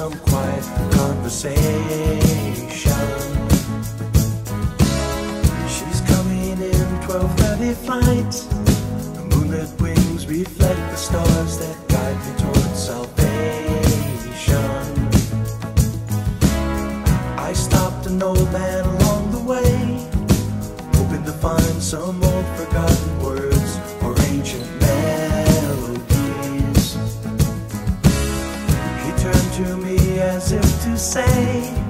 some quiet conversation. She's coming in 12:30 flight. The moonlit wings reflect the stars that guide me towards salvation. I stopped an old man along the way, hoping to find some old forgotten words say,